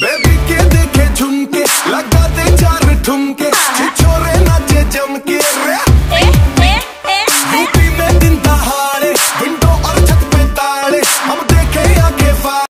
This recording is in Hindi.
बेबी के देखे झुमके लगा दे चार ठुमके छोरे नाचे जम रे।